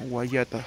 Guayata.